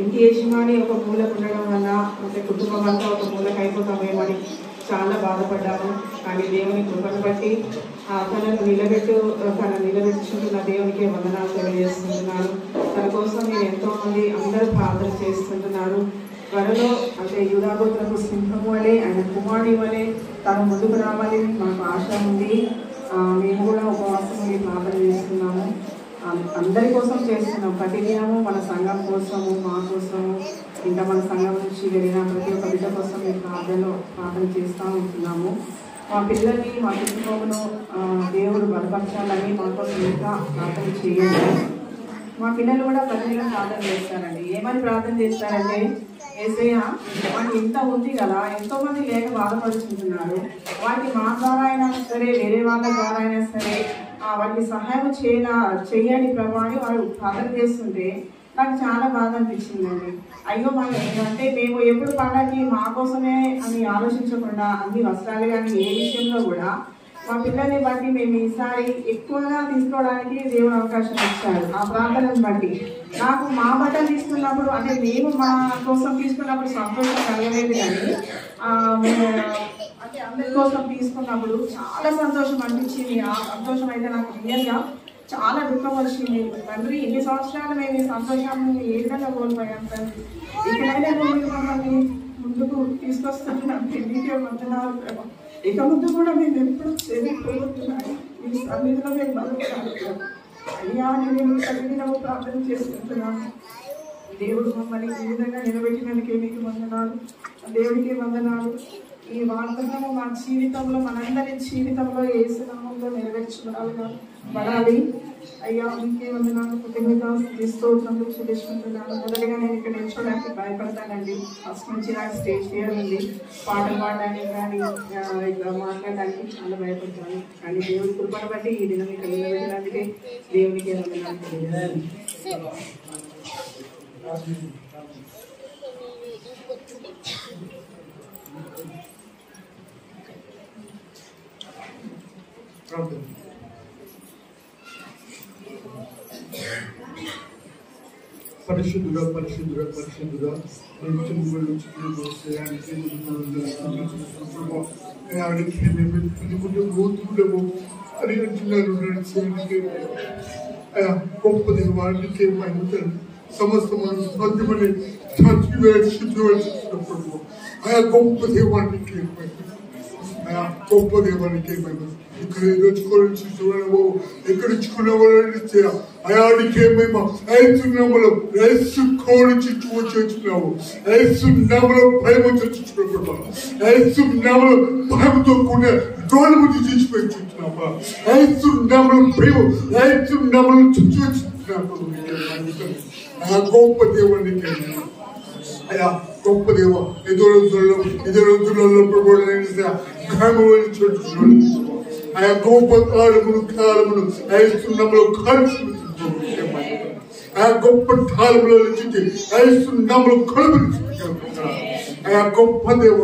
ఇంటి యజమాని ఒక మూలకు ఉండడం వల్ల అంటే కుటుంబం అంతా ఒక మూలకు అయిపోతామేమని చాలా బాధపడ్డాము. కానీ దేవుని కృపను బట్టి తనను నిలబెట్టు తన నిలబెట్టుకుంటున్న దేవునికి వందనాలు తెలియజేస్తున్నాను. తన కోసం నేను ఎంతోమంది అందరూ ప్రార్థన చేస్తుంటున్నారు త్వరలో అంటే యూదాగోత్రకు సింహము వలె ఆయన కుమారుడి వలె తను ముందుకు రావాలి. మాకు ఆశ ఉంది. మేము కూడా ఉపవాసం ప్రార్థన చేస్తున్నాము. అందరి కోసం చేస్తున్నాం. ప్రతి దినము మన సంఘం కోసము మా కోసము ఇంకా మన సంఘం నుంచి వెళ్ళిన ప్రతి ఒక్క బిడ్డ కోసం మేము ప్రార్థనలో ప్రార్థన చేస్తూ ఉంటున్నాము. మా పిల్లల్ని మా కుటుంబంలో దేవుడు బలపరచాలని మా కోసం ఇంకా ప్రార్థన చేయండి. మా పిల్లలు కూడా ప్రతిదినం ప్రార్థన చేస్తారండి. ఏమని ప్రార్థన చేస్తారంటే ఏసయ్య వాడికి ఇంత ఉంది కదా ఎంతో మంది లేక బాధపడుచుకుంటున్నారు. వాటి మా ద్వారా అయినా సరే వేరే వాళ్ళ ద్వారా అయినా సరే వారికి సహాయం చేయనా చేయండి ప్రభు అని వాడు ప్రార్థన చేస్తుంటే నాకు చాలా బాధ అనిపించిందండి. అయ్యో మా అంటే మేము ఎప్పుడు పండగకి మా కోసమే అని ఆలోచించకుండా అన్ని వస్త్రాలు కానీ ఏ విషయంలో కూడా మా పిల్లల్ని బట్టి మేము ఈసారి ఎక్కువగా తీసుకోవడానికి దేవుడు అవకాశం ఇచ్చారు ఆ ప్రార్థనను బట్టి. నాకు మా బట్టలు తీసుకున్నప్పుడు అంటే మేము మా కోసం తీసుకున్నప్పుడు సంతోషం కలగలేదు కానీ మేము అంటే అందరి కోసం తీసుకున్నప్పుడు చాలా సంతోషం అనిపించింది. ఆ సంతోషం అయితే నాకు రియల్గా చాలా దుఃఖం వచ్చింది. తండ్రి ఇన్ని సంవత్సరాలు మేము ఈ సంతోషాన్ని ఏ విధంగా కోల్పోయాం తండ్రి? మమ్మల్ని ముందుకు తీసుకొస్తున్నాను నీకే వందనాలు ఇక ముందు కూడా మేము ఎప్పుడు చేరుకోబోతున్నాను మీ సన్నిధిలో మేము అయ్యా నేను సన్నిధిలో ప్రార్థన చేసుకుంటున్నాను. దేవుడు మమ్మల్ని ఈ విధంగా నిలబెట్టినందుకే మీకు వందనాలు. దేవుడికి వందనాలు. ఈ వాగ్దానము మా జీవితంలో మనందరి జీవితంలో ఏ నామంలో నెరవేర్చుకోవాలిగా పడాలి. అయ్యా మీకే వందనాలు కృతజ్ఞత స్తోత్రంలో చూపించుకుంటున్నాను మొదటిగా నేను ఇక్కడ నిల్చోడానికి భయపడతానండి. ఫస్ట్ నుంచి నాకు స్టేజ్ ఫియర్ ఉంది పాటలు పాడడానికి కానీ మాట్లాడడానికి చాలా భయపడతాను. కానీ దేవుడి కృపను బట్టి ఈ దినం ఇక్కడ నిలబెట్టడానికి దేవునికి వందనాలు తెలియజేస్తాను ప్రార్థన పరిశుద్ధుడ పరిశుద్ధుడ పరిశుద్ధుడ అని అంటున్నారు గొప్ప దేవానికి మహిమతలు సమస్త మన సాధ్యమని చచ్చివేసినప్పుడు ఆయా గొప్ప దేవానికి మహిమ ఆయా గొప్ప దేవానికి మహిమ ఇక్కడ ఎదుర్చుకోవాలని చూడము ఎక్కడ ఇచ్చుకున్నామని అయాడికే మేము ఐదున్నములు రైసు కోడి చుట్టూ వచ్చి వచ్చినాము ఐసు నమ్మలో భయం తెచ్చుకున్నప్పుడు ఐసు నమ్మలో భయంతో కూడిన డోలు బుద్ధి తెచ్చిపోయి చుట్టున్నాము ఐసు నమ్మలు భయం ఐసు నమ్మలు చుట్టూ వచ్చినప్పుడు ఆ గొప్ప దేవునికి అయ్యా గొప్ప దేవ ఎదురొద్దులలో ఎదురొద్దులలో ప్రభుత్వ గ్రామం చుట్టూ ఆయా గొప్ప కాలములు కాలములు ఐస్తున్నములు కలుపు ఆ గొప్ప కాలములో నుంచి ఐస్తున్నములు కలుపు ఆయా గొప్ప దేవ